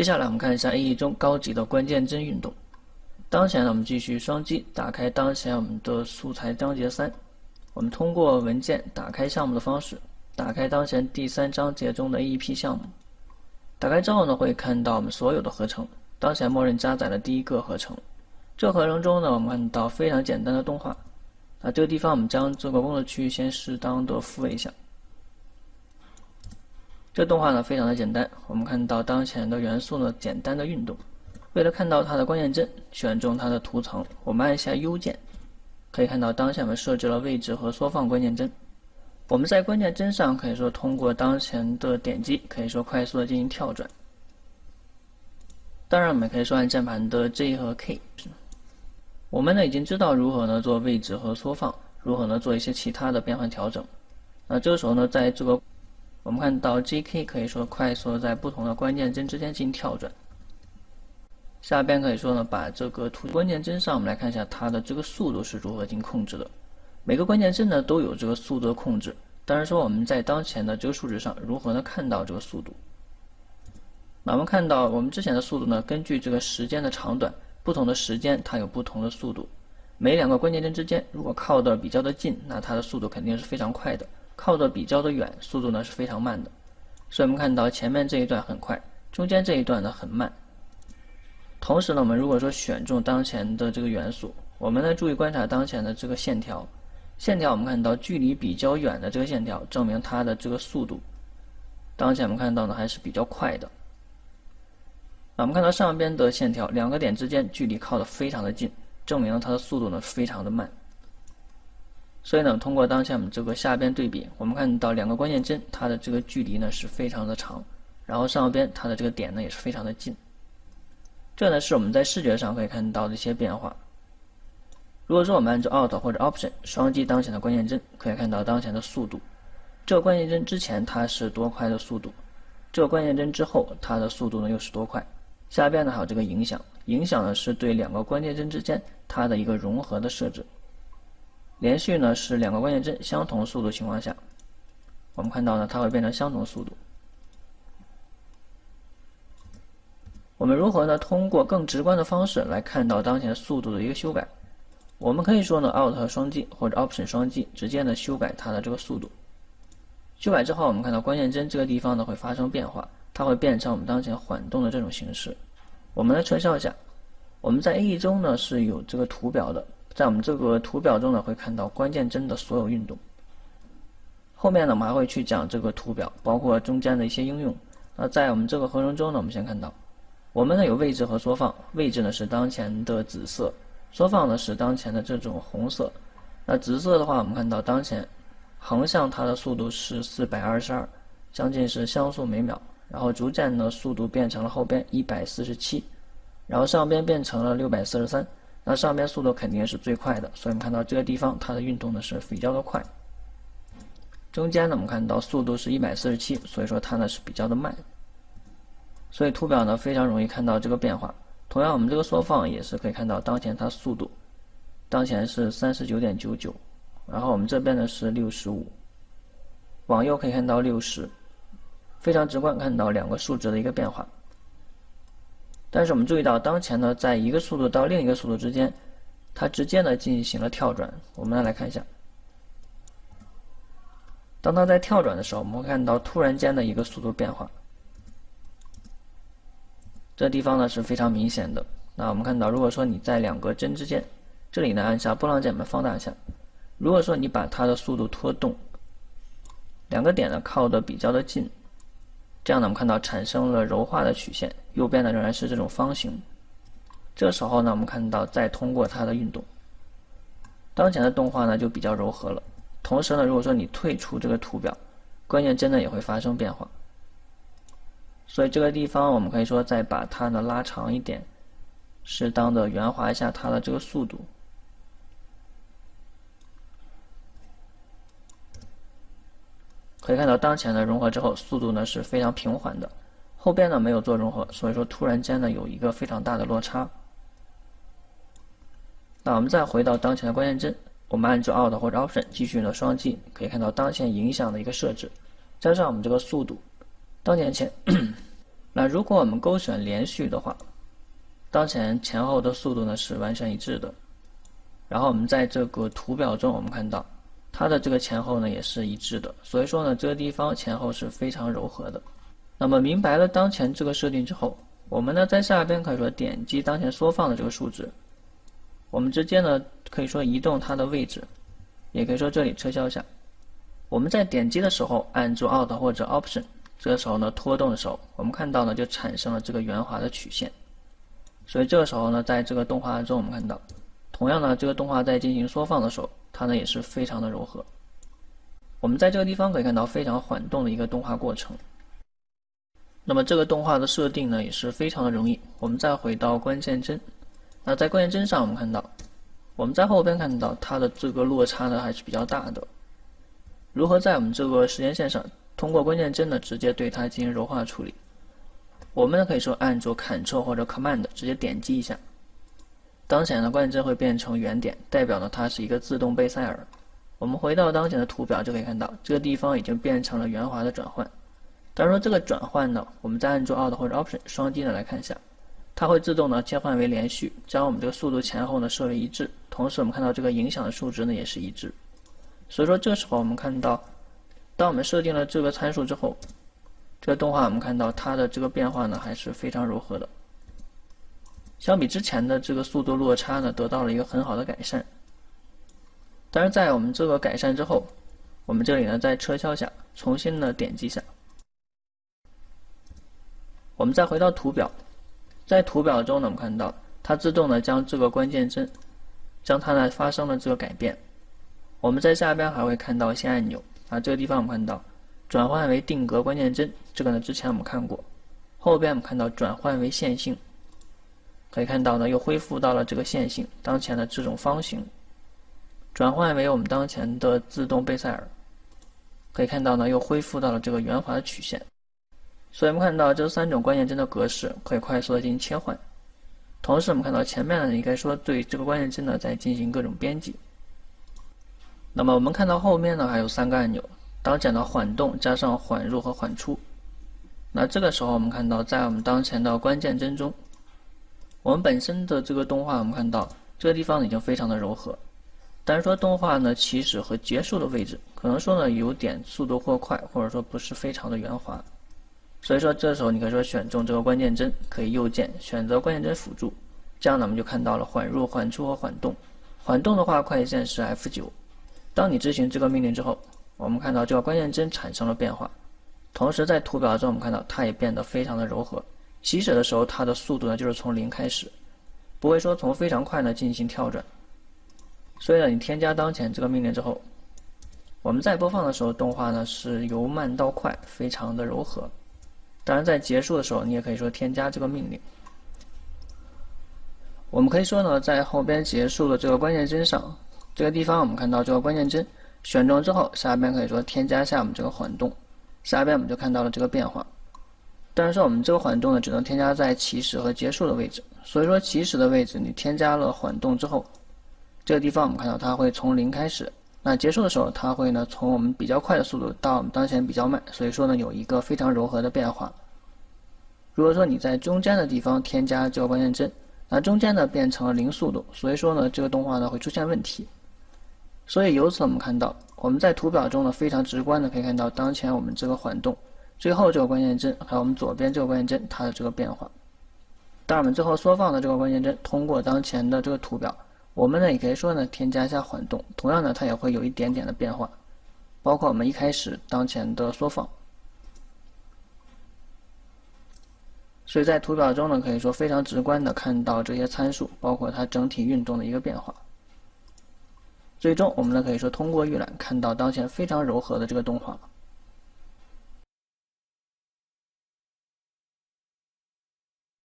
接下来我们看一下 AE 中高级的关键帧运动。当前呢，我们继续双击打开当前我们的素材章节三，我们通过文件打开项目的方式，打开当前第三章节中的 AEP 项目。打开之后呢，会看到我们所有的合成。当前默认加载了第一个合成。这合成中呢，我们看到非常简单的动画。那这个地方我们将这个工作区域先适当的复位一下。这动画呢非常的简单，我们看到当前的元素呢简单的运动。为了看到它的关键帧，选中它的图层，我们按一下 U 键，可以看到当前我们设置了位置和缩放关键帧。我们在关键帧上可以说通过当前的点击，可以说快速的进行跳转。当然，我们可以说按键盘的 J 和 K。我们呢已经知道如何呢做位置和缩放，如何呢做一些其他的变换调整。那这个时候呢，在这个我们看到 JK 可以说快速在不同的关键帧之间进行跳转。下边可以说呢，把这个图关键帧上，我们来看一下它的这个速度是如何进行控制的。每个关键帧呢都有这个速度的控制，但是说我们在当前的这个数值上如何呢看到这个速度？那我们看到我们之前的速度呢，根据这个时间的长短，不同的时间它有不同的速度。每两个关键帧之间如果靠的比较的近，那它的速度肯定是非常快的。靠的比较的远，速度呢是非常慢的，所以我们看到前面这一段很快，中间这一段呢很慢。同时呢，我们如果说选中当前的这个元素，我们呢注意观察当前的这个线条，线条我们看到距离比较远的这个线条，证明它的这个速度，当前我们看到呢还是比较快的。那我们看到上边的线条，两个点之间距离靠的非常的近，证明了它的速度呢非常的慢。所以呢，通过当前我们这个下边对比，我们看到两个关键帧，它的这个距离呢是非常的长，然后上边它的这个点呢也是非常的近。这呢是我们在视觉上可以看到的一些变化。如果说我们按住 Alt 或者 Option 双击当前的关键帧，可以看到当前的速度。这个关键帧之前它是多快的速度，这个关键帧之后它的速度呢又是多快。下边呢还有这个影响，影响呢是对两个关键帧之间它的一个融合的设置。连续呢是两个关键帧相同速度情况下，我们看到呢它会变成相同速度。我们如何呢通过更直观的方式来看到当前速度的一个修改？我们可以说呢 Alt 双击或者 Option 双击直接呢修改它的这个速度。修改之后，我们看到关键帧这个地方呢会发生变化，它会变成我们当前缓动的这种形式。我们来撤销一下。我们在 AE 中呢是有这个图表的。在我们这个图表中呢，会看到关键帧的所有运动。后面呢，我们还会去讲这个图表，包括中间的一些应用。那在我们这个合成中呢，我们先看到，我们呢有位置和缩放，位置呢是当前的紫色，缩放呢是当前的这种红色。那紫色的话，我们看到当前横向它的速度是四百二十二，将近是像素每秒，然后逐渐呢速度变成了后边一百四十七，然后上边变成了六百四十三。那上边速度肯定是最快的，所以我们看到这个地方它的运动呢是比较的快。中间呢我们看到速度是一百四十七，所以说它呢是比较的慢。所以图表呢非常容易看到这个变化。同样我们这个缩放也是可以看到当前它速度，当前是三十九点九九，然后我们这边呢是六十五，往右可以看到六十，非常直观看到两个数值的一个变化。但是我们注意到，当前呢，在一个速度到另一个速度之间，它直接呢进行了跳转。我们来看一下，当它在跳转的时候，我们会看到突然间的一个速度变化。这地方呢是非常明显的。那我们看到，如果说你在两个帧之间，这里呢按下波浪键，我们放大一下。如果说你把它的速度拖动，两个点呢靠的比较的近。这样呢，我们看到产生了柔化的曲线，右边呢仍然是这种方形。这时候呢，我们看到再通过它的运动，当前的动画呢就比较柔和了。同时呢，如果说你退出这个图表，关键帧呢也会发生变化。所以这个地方我们可以说再把它呢拉长一点，适当的圆滑一下它的这个速度。可以看到，当前的融合之后，速度呢是非常平缓的，后边呢没有做融合，所以说突然间呢有一个非常大的落差。那我们再回到当前的关键帧，我们按住 Alt 或者 Option 继续呢双击，可以看到当前影响的一个设置，加上我们这个速度，当前前那如果我们勾选连续的话，当前前后的速度呢是完全一致的。然后我们在这个图表中，我们看到它的这个前后呢也是一致的。所以说呢，这个地方前后是非常柔和的。那么明白了当前这个设定之后，我们呢在下边可以说点击当前缩放的这个数值，我们直接呢可以说移动它的位置，也可以说这里撤销一下。我们在点击的时候按住 Alt 或者 Option。这个时候呢，拖动的时候，我们看到呢，就产生了这个圆滑的曲线。所以这个时候呢，在这个动画中，我们看到，同样呢，这个动画在进行缩放的时候，它呢也是非常的柔和。我们在这个地方可以看到非常缓动的一个动画过程。那么这个动画的设定呢，也是非常的容易。我们再回到关键帧，那在关键帧上，我们看到，我们在后边看到它的这个落差呢还是比较大的。如何在我们这个时间线上？通过关键帧呢，直接对它进行柔化处理。我们呢可以说按住 Ctrl 或者 Command，直接点击一下，当前的关键帧会变成圆点，代表呢它是一个自动贝塞尔。我们回到当前的图表就可以看到，这个地方已经变成了圆滑的转换。当然说这个转换呢，我们再按住 Alt 或者 Option 双击呢来看一下，它会自动呢切换为连续，将我们这个速度前后呢设为一致。同时我们看到这个影响的数值呢也是一致。所以说这时候我们看到。当我们设定了这个参数之后，这个动画我们看到它的这个变化呢还是非常柔和的，相比之前的这个速度落差呢得到了一个很好的改善。当然，在我们这个改善之后，我们这里呢再撤销下，重新的点击一下，我们再回到图表，在图表中呢我们看到它自动的将这个关键帧，将它呢发生了这个改变。我们在下边还会看到一些按钮。啊，这个地方我们看到转换为定格关键帧，这个呢之前我们看过。后边我们看到转换为线性，可以看到呢又恢复到了这个线性当前的这种方形。转换为我们当前的自动贝塞尔，可以看到呢又恢复到了这个圆滑的曲线。所以我们看到这三种关键帧的格式可以快速的进行切换。同时我们看到前面呢应该说对这个关键帧呢在进行各种编辑。那么我们看到后面呢还有三个按钮，当前的缓动加上缓入和缓出。那这个时候我们看到，在我们当前的关键帧中，我们本身的这个动画我们看到这个地方已经非常的柔和，但是说动画呢起始和结束的位置，可能说呢有点速度过快，或者说不是非常的圆滑。所以说这时候你可以说选中这个关键帧，可以右键选择关键帧辅助，这样呢我们就看到了缓入、缓出和缓动。缓动的话，快捷键是 F9。当你执行这个命令之后，我们看到这个关键帧产生了变化，同时在图表中我们看到它也变得非常的柔和。起始的时候它的速度呢就是从零开始，不会说从非常快呢进行跳转。所以呢，你添加当前这个命令之后，我们在播放的时候动画呢是由慢到快，非常的柔和。当然在结束的时候你也可以说添加这个命令。我们可以说呢，在后边结束的这个关键帧上。这个地方我们看到这个关键帧选中之后，下边可以说添加下我们这个缓动，下边我们就看到了这个变化。但是说我们这个缓动呢，只能添加在起始和结束的位置，所以说起始的位置你添加了缓动之后，这个地方我们看到它会从零开始，那结束的时候它会呢从我们比较快的速度到我们当前比较慢，所以说呢有一个非常柔和的变化。如果说你在中间的地方添加这个关键帧，那中间呢变成了零速度，所以说呢这个动画呢会出现问题。所以由此我们看到，我们在图表中呢非常直观的可以看到当前我们这个缓动，最后这个关键帧，还有我们左边这个关键帧它的这个变化。当我们最后缩放的这个关键帧通过当前的这个图表，我们呢也可以说呢添加一下缓动，同样呢它也会有一点点的变化，包括我们一开始当前的缩放。所以在图表中呢可以说非常直观的看到这些参数，包括它整体运动的一个变化。最终，我们呢可以说通过预览看到当前非常柔和的这个动画。